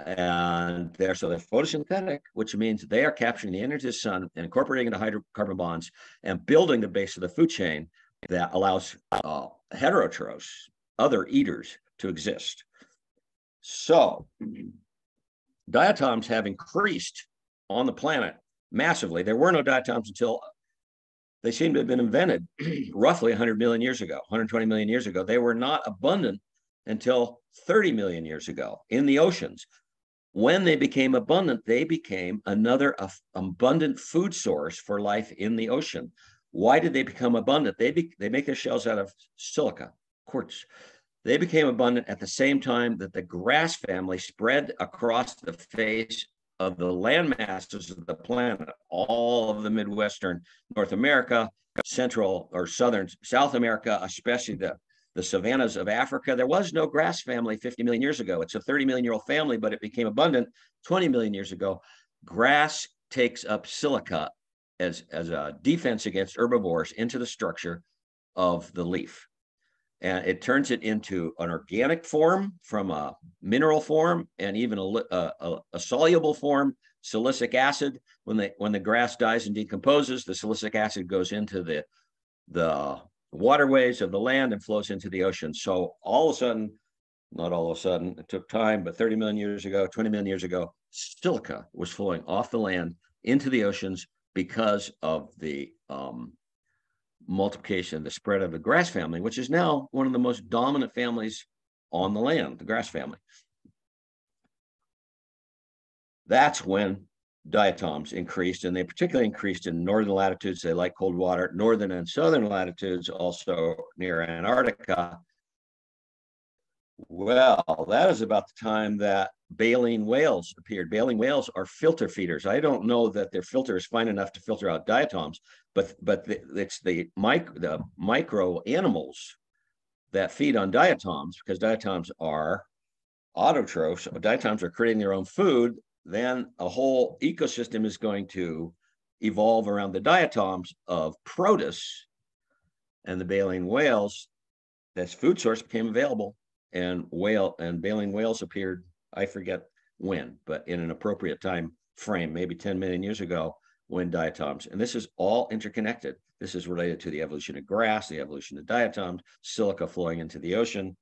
And they're so they're photosynthetic, which means they are capturing the energy of the sun and incorporating into hydrocarbon bonds and building the base of the food chain that allows uh, heterotrophs, other eaters, to exist. So diatoms have increased on the planet massively. There were no diatoms until they seem to have been invented roughly 100 million years ago, 120 million years ago. They were not abundant until 30 million years ago in the oceans. When they became abundant, they became another abundant food source for life in the ocean. Why did they become abundant? They, be, they make their shells out of silica, quartz. They became abundant at the same time that the grass family spread across the face of the land masses of the planet, all of the Midwestern North America, Central or Southern South America, especially the, the savannas of Africa. There was no grass family 50 million years ago. It's a 30 million year old family, but it became abundant 20 million years ago. Grass takes up silica as, as a defense against herbivores into the structure of the leaf and it turns it into an organic form from a mineral form and even a, a, a, soluble form silicic acid when the when the grass dies and decomposes the silicic acid goes into the the waterways of the land and flows into the ocean so all of a sudden not all of a sudden it took time but 30 million years ago 20 million years ago silica was flowing off the land into the oceans because of the um, multiplication, the spread of the grass family, which is now one of the most dominant families on the land, the grass family. That's when diatoms increased, and they particularly increased in northern latitudes. They like cold water. Northern and southern latitudes, also near Antarctica, well, that is about the time that baleen whales appeared. Baleen whales are filter feeders. I don't know that their filter is fine enough to filter out diatoms, but but the, it's the micro the micro animals that feed on diatoms because diatoms are autotrophs. Diatoms are creating their own food. Then a whole ecosystem is going to evolve around the diatoms of protists and the baleen whales. This food source became available and whale and baleen whales appeared, I forget when, but in an appropriate time frame, maybe 10 million years ago, when diatoms. And this is all interconnected. This is related to the evolution of grass, the evolution of diatoms, silica flowing into the ocean.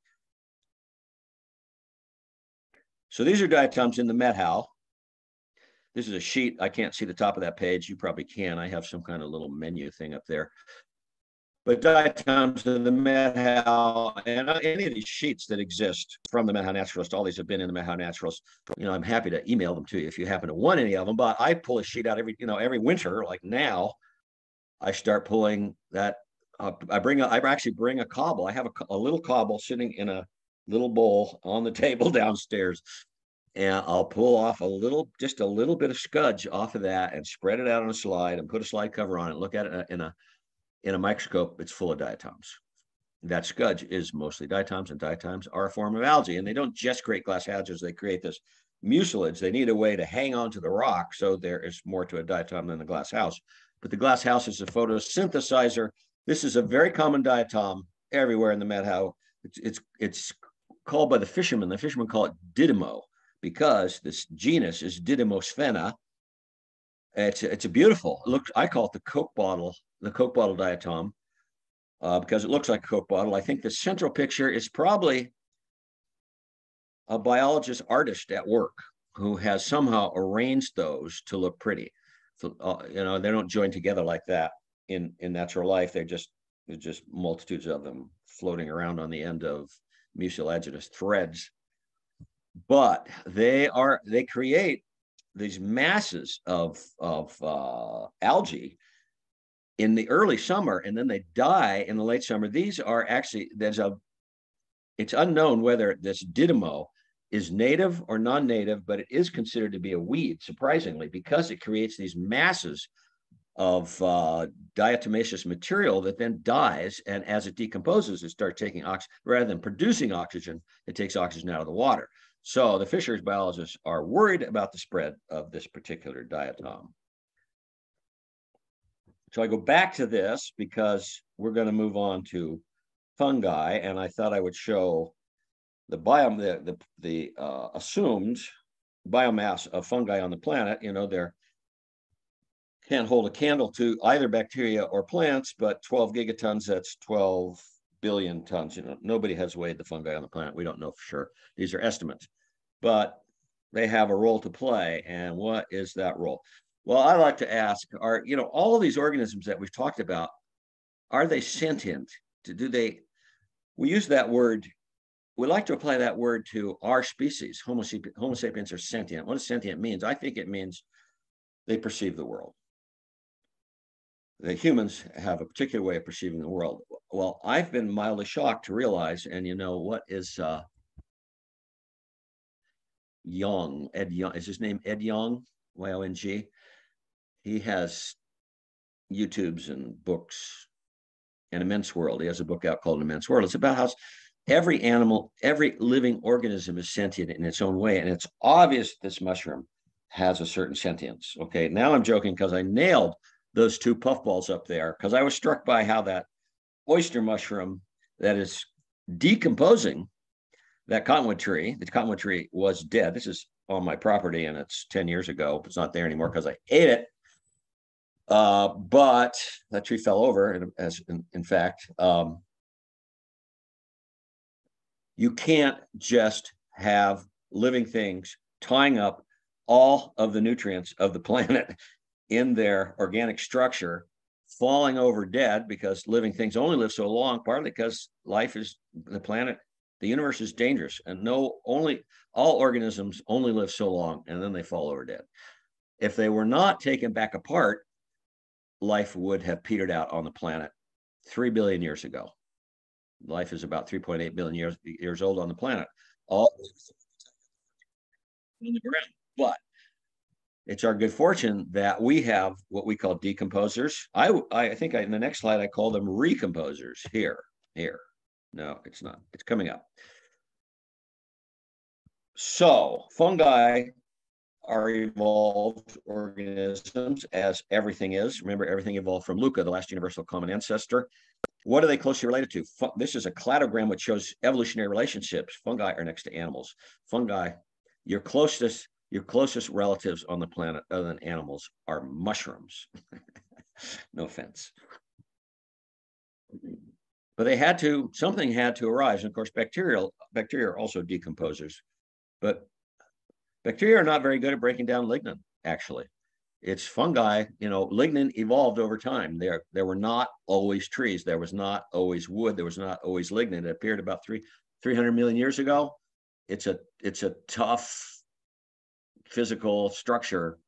So these are diatoms in the Methow. This is a sheet. I can't see the top of that page. You probably can. I have some kind of little menu thing up there. But diatoms of the Methow and any of these sheets that exist from the Methow Naturalist, all these have been in the Methow Naturalist. You know, I'm happy to email them to you if you happen to want any of them. But I pull a sheet out every, you know, every winter, like now. I start pulling that. Uh, I bring a, I actually bring a cobble. I have a, a little cobble sitting in a little bowl on the table downstairs and I'll pull off a little, just a little bit of scudge off of that and spread it out on a slide and put a slide cover on it. Look at it in a in a microscope. It's full of diatoms. That scudge is mostly diatoms, and diatoms are a form of algae. And they don't just create glass houses; they create this mucilage. They need a way to hang on to the rock, so there is more to a diatom than the glass house. But the glass house is a photosynthesizer. This is a very common diatom everywhere in the Methow. It's, it's, it's called by the fishermen. The fishermen call it didymo because this genus is Didymosphenia. It's a, it's a beautiful look. I call it the Coke bottle, the Coke bottle diatom, uh, because it looks like a Coke bottle. I think the central picture is probably a biologist artist at work who has somehow arranged those to look pretty. So, uh, you know, they don't join together like that in in natural life. They're just just multitudes of them floating around on the end of mucilaginous threads but they are they create these masses of of uh, algae in the early summer and then they die in the late summer. These are actually there's a it's unknown whether this didymo is native or non-native but it is considered to be a weed surprisingly because it creates these masses of uh, diatomaceous material that then dies and as it decomposes it starts taking oxygen rather than producing oxygen it takes oxygen out of the water so the fisheries biologists are worried about the spread of this particular diatom. So I go back to this because we're going to move on to fungi, and I thought I would show the biome, the the, the uh, assumed biomass of fungi on the planet. You know, they're can't hold a candle to either bacteria or plants, but 12 gigatons, that's 12 billion tons. You know, nobody has weighed the fungi on the planet. We don't know for sure. These are estimates but they have a role to play. And what is that role? Well, I like to ask are, you know, all of these organisms that we've talked about, are they sentient? Do they, we use that word, we like to apply that word to our species. Homo, Homo sapiens are sentient. What does sentient means? I think it means they perceive the world. The humans have a particular way of perceiving the world. Well, I've been mildly shocked to realize, and you know, what is uh, Yong, Ed Yong, is his name Ed Young Y O N G? He has YouTubes and books, An Immense World. He has a book out called An Immense World. It's about how every animal, every living organism is sentient in its own way. And it's obvious this mushroom has a certain sentience. Okay, now I'm joking because I nailed those two puffballs up there because I was struck by how that oyster mushroom that is decomposing that cottonwood tree, the cottonwood tree was dead. This is on my property and it's 10 years ago. It's not there anymore because I ate it. Uh, but that tree fell over, and as in, in fact, um, you can't just have living things tying up all of the nutrients of the planet in their organic structure, falling over dead because living things only live so long, partly because life is the planet the universe is dangerous and no only all organisms only live so long and then they fall over dead. If they were not taken back apart life would have petered out on the planet 3 billion years ago. Life is about 3.8 billion years, years old on the planet. All but it's our good fortune that we have what we call decomposers i i think I, in the next slide i call them recomposers here here no, it's not. It's coming up. So fungi are evolved organisms as everything is. Remember, everything evolved from Luca, the last universal common ancestor. What are they closely related to? This is a cladogram which shows evolutionary relationships. Fungi are next to animals. Fungi, your closest, your closest relatives on the planet other than animals are mushrooms. no offense but they had to something had to arise and of course bacterial bacteria are also decomposers but bacteria are not very good at breaking down lignin actually. It's fungi, you know, lignin evolved over time. There, there were not always trees. There was not always wood. There was not always lignin. It appeared about three, 300 million years ago. It's a, it's a tough physical structure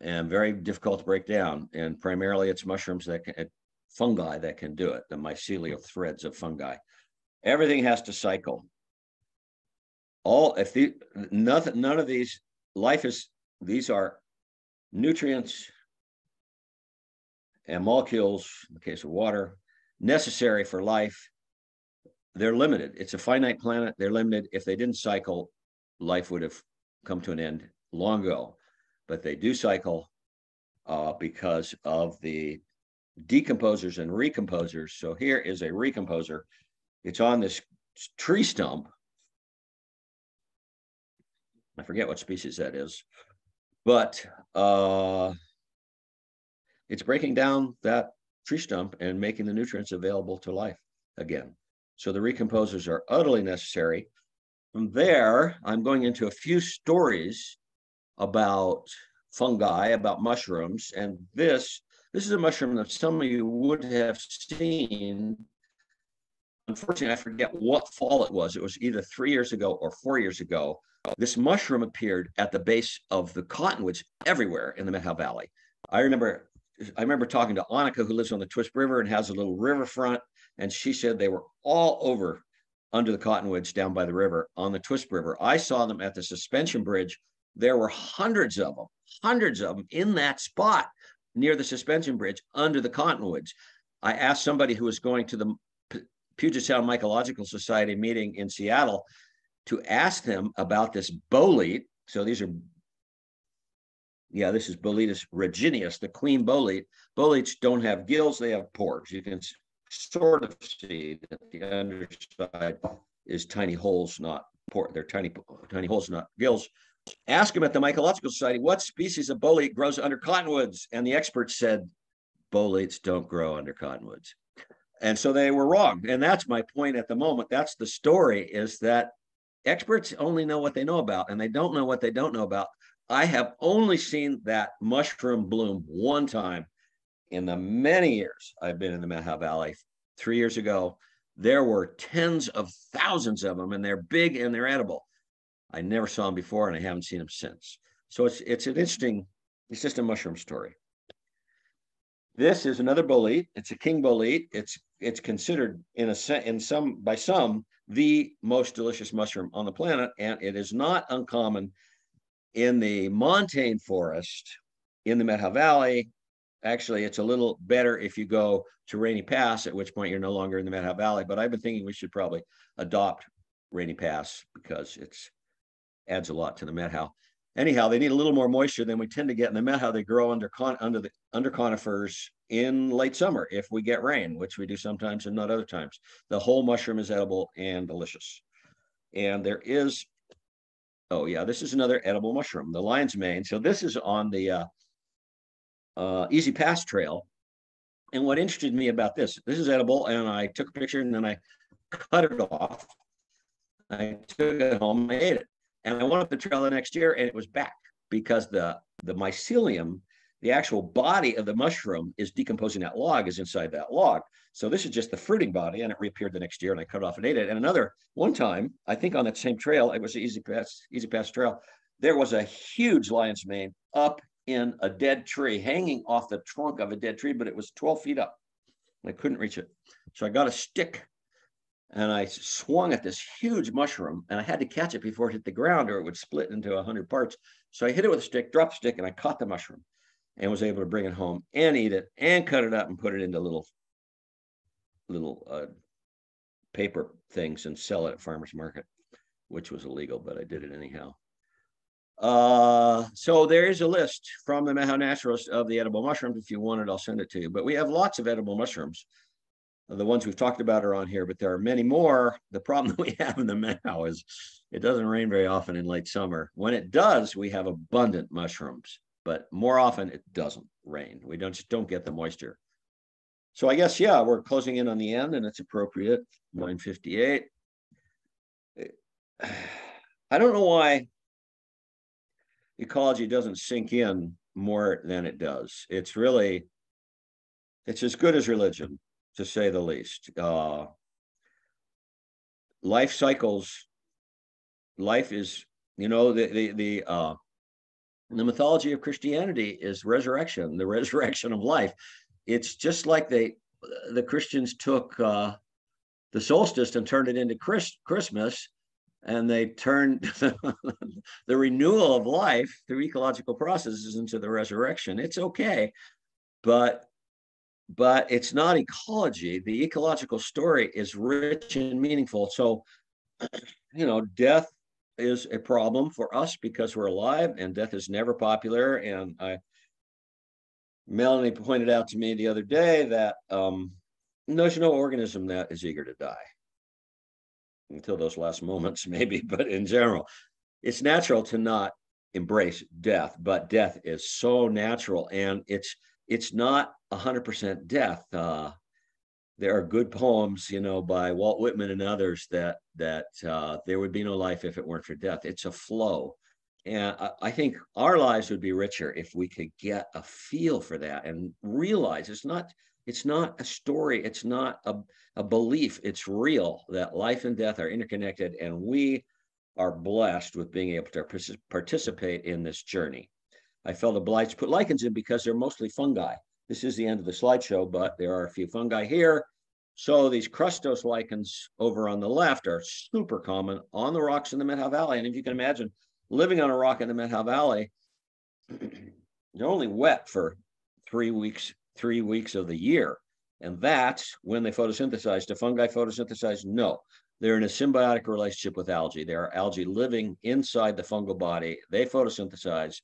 and very difficult to break down. And primarily it's mushrooms that can, fungi that can do it, the mycelial threads of fungi. Everything has to cycle. All, if the, nothing, none of these, life is, these are nutrients and molecules, in the case of water, necessary for life. They're limited. It's a finite planet. They're limited. If they didn't cycle, life would have come to an end long ago. But they do cycle uh, because of the decomposers and recomposers. So here is a recomposer. It's on this tree stump. I forget what species that is, but uh, it's breaking down that tree stump and making the nutrients available to life again. So the recomposers are utterly necessary. From there, I'm going into a few stories about fungi, about mushrooms, and this this is a mushroom that some of you would have seen. Unfortunately, I forget what fall it was. It was either three years ago or four years ago. This mushroom appeared at the base of the cottonwoods everywhere in the Methow Valley. I remember I remember talking to Annika, who lives on the Twisp River and has a little riverfront, and she said they were all over under the cottonwoods down by the river on the Twisp River. I saw them at the suspension bridge. There were hundreds of them, hundreds of them in that spot near the suspension bridge under the cottonwoods. I asked somebody who was going to the Puget Sound Mycological Society meeting in Seattle to ask them about this bolete. So these are, yeah, this is Boletus regineus, the queen bolete. Boletes don't have gills, they have pores. You can sort of see that the underside is tiny holes, not pore. They're tiny, tiny holes, not gills. Ask him at the Mycological Society what species of bolete grows under cottonwoods, and the experts said boletes don't grow under cottonwoods, and so they were wrong. And that's my point at the moment. That's the story: is that experts only know what they know about, and they don't know what they don't know about. I have only seen that mushroom bloom one time in the many years I've been in the Methow Valley. Three years ago, there were tens of thousands of them, and they're big and they're edible. I never saw them before, and I haven't seen them since. So it's it's an interesting. It's just a mushroom story. This is another bolete. It's a king bolete. It's it's considered in a in some by some the most delicious mushroom on the planet, and it is not uncommon in the montane forest in the Methow Valley. Actually, it's a little better if you go to Rainy Pass, at which point you're no longer in the Methow Valley. But I've been thinking we should probably adopt Rainy Pass because it's adds a lot to the Methow. Anyhow, they need a little more moisture than we tend to get in the Methow. They grow under con under the under conifers in late summer if we get rain, which we do sometimes and not other times. The whole mushroom is edible and delicious. And there is, oh yeah, this is another edible mushroom, the lion's mane. So this is on the uh, uh, Easy Pass Trail. And what interested me about this, this is edible, and I took a picture and then I cut it off. I took it home, I ate it. And I went up the trail the next year and it was back because the, the mycelium, the actual body of the mushroom is decomposing that log is inside that log. So this is just the fruiting body and it reappeared the next year and I cut it off and ate it. And another one time, I think on that same trail, it was the Easy Pass, Easy Pass Trail, there was a huge lion's mane up in a dead tree, hanging off the trunk of a dead tree, but it was 12 feet up. And I couldn't reach it. So I got a stick and I swung at this huge mushroom and I had to catch it before it hit the ground or it would split into a hundred parts. So I hit it with a stick, dropped the stick, and I caught the mushroom and was able to bring it home and eat it and cut it up and put it into little little uh, paper things and sell it at farmers market, which was illegal, but I did it anyhow. Uh, so there is a list from the Methow Naturalist of the edible mushrooms. If you want it, I'll send it to you. But we have lots of edible mushrooms the ones we've talked about are on here, but there are many more. The problem that we have in the Methow is it doesn't rain very often in late summer. When it does, we have abundant mushrooms, but more often it doesn't rain. We don't just don't get the moisture. So I guess, yeah, we're closing in on the end and it's appropriate, 958. I don't know why. Ecology doesn't sink in more than it does. It's really, it's as good as religion, to say the least. Uh, life cycles, life is, you know, the the the uh, the mythology of Christianity is resurrection, the resurrection of life. It's just like they, the Christians took uh, the solstice and turned it into Chris, Christmas and they turned the renewal of life through ecological processes into the resurrection. It's okay, but but it's not ecology. The ecological story is rich and meaningful. So, you know, death is a problem for us because we're alive, and death is never popular. And I, Melanie pointed out to me the other day that um, there's no organism that is eager to die until those last moments, maybe, but in general, it's natural to not embrace death, but death is so natural and it's it's not 100% death. Uh, there are good poems, you know, by Walt Whitman and others that that uh, there would be no life if it weren't for death. It's a flow, and I, I think our lives would be richer if we could get a feel for that and realize it's not it's not a story. It's not a, a belief. It's real that life and death are interconnected, and we are blessed with being able to participate in this journey. I felt obliged to put lichens in because they're mostly fungi. This is the end of the slideshow, but there are a few fungi here. So these crustose lichens over on the left are super common on the rocks in the Methow Valley. And if you can imagine living on a rock in the Methow Valley, they're only wet for three weeks three weeks of the year. And that's when they photosynthesize. Do fungi photosynthesize? No. They're in a symbiotic relationship with algae. There are algae living inside the fungal body. They photosynthesize,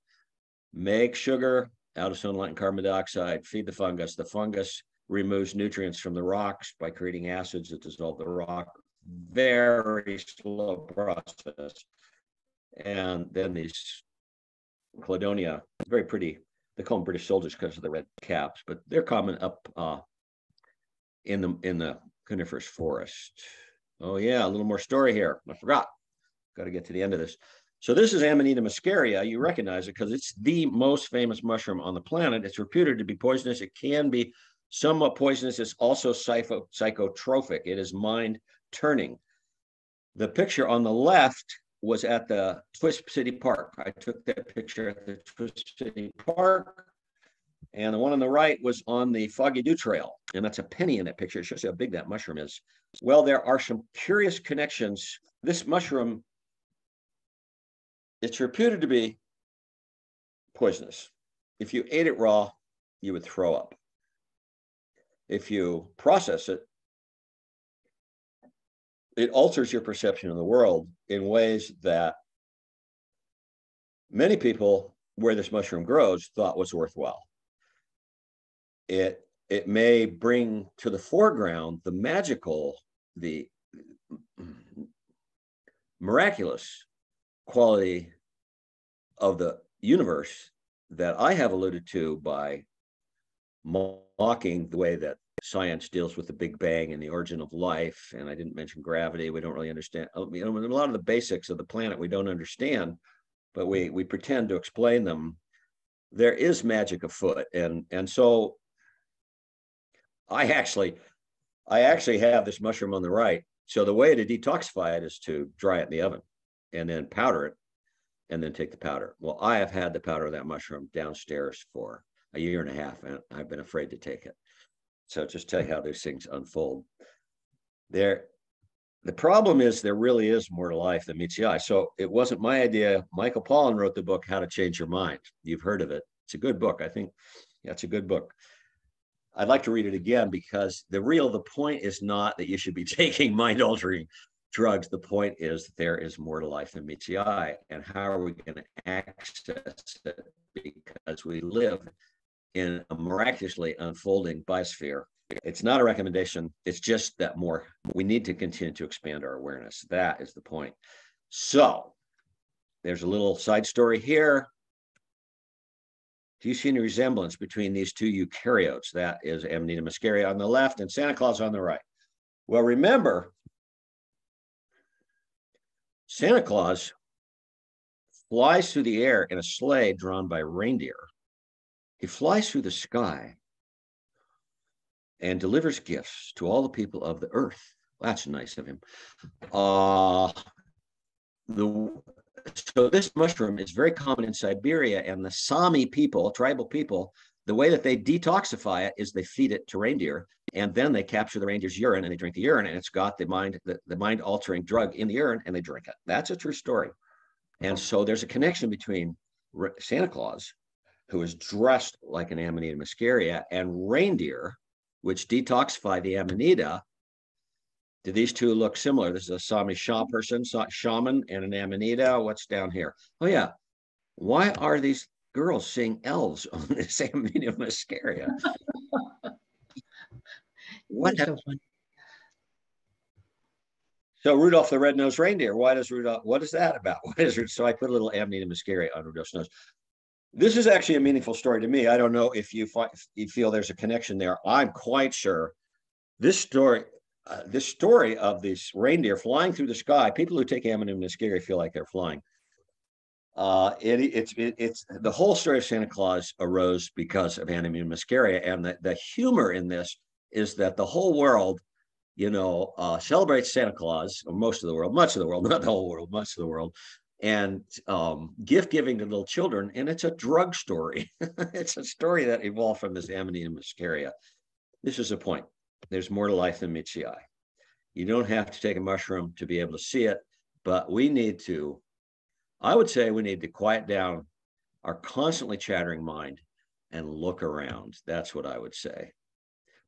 make sugar out of sunlight and carbon dioxide, feed the fungus. The fungus removes nutrients from the rocks by creating acids that dissolve the rock. Very slow process. And then these cladonia, very pretty they call them British soldiers because of the red caps, but they're common up uh, in the in the coniferous forest. Oh yeah, a little more story here. I forgot. Got to get to the end of this. So this is Amanita muscaria. You recognize it because it's the most famous mushroom on the planet. It's reputed to be poisonous. It can be somewhat poisonous. It's also psycho psychotropic. It is mind turning. The picture on the left was at the Twisp City Park. I took that picture at the Twisp City Park. And the one on the right was on the Foggy Dew Trail. And that's a penny in that picture. It shows you how big that mushroom is. Well, there are some curious connections. This mushroom, it's reputed to be poisonous. If you ate it raw, you would throw up. If you process it, it alters your perception of the world in ways that many people where this mushroom grows thought was worthwhile. It it may bring to the foreground the magical, the miraculous quality of the universe that I have alluded to by mocking the way that science deals with the Big Bang and the origin of life. And I didn't mention gravity. We don't really understand. Oh, you know, a lot of the basics of the planet we don't understand, but we we pretend to explain them. There is magic afoot, and and so I actually I actually have this mushroom on the right. So the way to detoxify it is to dry it in the oven and then powder it and then take the powder. Well, I have had the powder of that mushroom downstairs for a year and a half and I've been afraid to take it. So just tell you how those things unfold. There, the problem is there really is more to life than meets the eye. So it wasn't my idea. Michael Pollan wrote the book How to Change Your Mind. You've heard of it. It's a good book. I think yeah, it's a good book. I'd like to read it again because the real the point is not that you should be taking mind altering drugs. The point is that there is more to life than meets the eye. And how are we going to access it? Because we live in a miraculously unfolding biosphere. It's not a recommendation. It's just that more, we need to continue to expand our awareness. That is the point. So there's a little side story here. Do you see any resemblance between these two eukaryotes? That is Amanita muscaria on the left and Santa Claus on the right. Well, remember, Santa Claus flies through the air in a sleigh drawn by reindeer. He flies through the sky and delivers gifts to all the people of the earth. That's nice of him. Uh, the so this mushroom is very common in Siberia, and the Sami people, tribal people, the way that they detoxify it is they feed it to reindeer, and then they capture the reindeer's urine and they drink the urine, and it's got the mind the, the mind altering drug in the urine, and they drink it. That's a true story. And so there's a connection between Santa Claus, who is dressed like an Amanita muscaria, and reindeer, which detoxify the Amanita. Do these two look similar? This is a Sami Shah person, shaman, and an Amanita. What's down here? Oh, yeah. Why are these girls seeing elves on this Amanita muscaria? what? So. So Rudolph the red-nosed reindeer. Why does Rudolph? What is that about? What is it? So I put a little Amanita muscaria on Rudolph's nose. This is actually a meaningful story to me. I don't know if you find, if you feel there's a connection there. I'm quite sure this story, uh, this story of this reindeer flying through the sky. People who take Amanita muscaria feel like they're flying. Uh, it, it's it, it's the whole story of Santa Claus arose because of Amanita muscaria, and the, the humor in this is that the whole world you know, uh, celebrates Santa Claus, or most of the world, much of the world, not the whole world, much of the world, and um, gift giving to little children. And it's a drug story. it's a story that evolved from this Amanita muscaria. This is a point. There's more to life than meets the eye. You don't have to take a mushroom to be able to see it, but we need to, I would say, we need to quiet down our constantly chattering mind and look around. That's what I would say.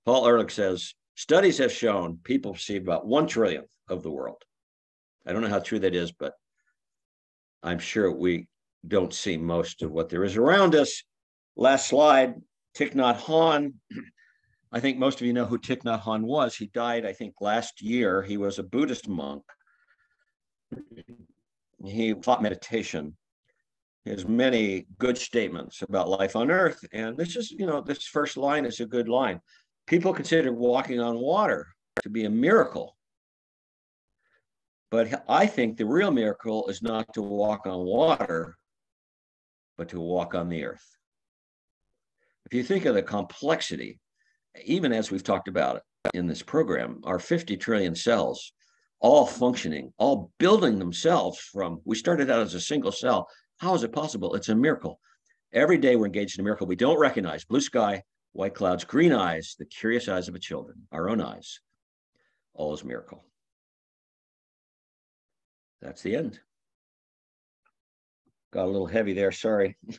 Paul Ehrlich says, Studies have shown people perceive about one trillionth of the world. I don't know how true that is, but I'm sure we don't see most of what there is around us. Last slide, Thich Nhat Hanh. I think most of you know who Thich Nhat Hanh was. He died, I think, last year. He was a Buddhist monk. He taught meditation. He has many good statements about life on earth. And this is, you know, this first line is a good line people consider walking on water to be a miracle. But I think the real miracle is not to walk on water, but to walk on the earth. If you think of the complexity, even as we've talked about it in this program, our 50 trillion cells all functioning, all building themselves from, we started out as a single cell. How is it possible? It's a miracle. Every day we're engaged in a miracle we don't recognize. Blue sky, white clouds, green eyes, the curious eyes of a children, our own eyes. All is miracle. That's the end. Got a little heavy there, sorry.